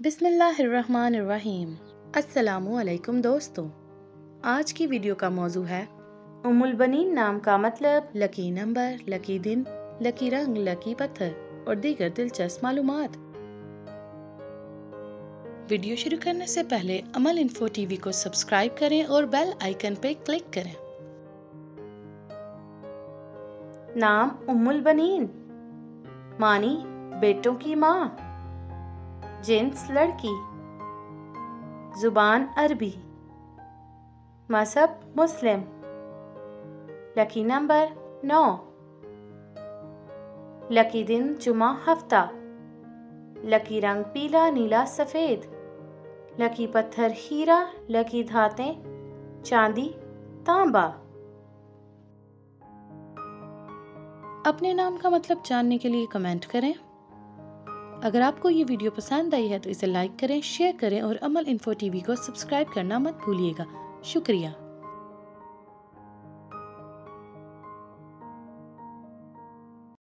बिस्मिल्लाहिर्रहमानिर्रहीम। अस्सलामुअलैकुम दोस्तों। आज की वीडियो का मौजू है उमुल बनीन नाम का मतलब लकी नंबर, लकी दिन, लकी रंग, लकी पत्थर और दीगर दिलचस्प मालूमात। वीडियो शुरू करने से पहले अमल इन्फो टीवी को सब्सक्राइब करें और बेल आइकन पे क्लिक करें। नाम उम्मुल बनीन। मानी बेटों की माँ। जिन्स लड़की। ज़ुबान अरबी। मज़हब मुस्लिम। लकी नंबर नौ। लकी दिन जुमा हफ़्ता। लकी रंग पीला, नीला, सफ़ेद। लकी पत्थर हीरा, लकी धातें, चांदी, तांबा। अपने नाम का मतलब जानने के लिए कमेंट करें। अगर आपको ये वीडियो पसंद आई है तो इसे लाइक करें शेयर करें और अमल इन्फो टीवी को सब्सक्राइब करना मत भूलिएगा। शुक्रिया।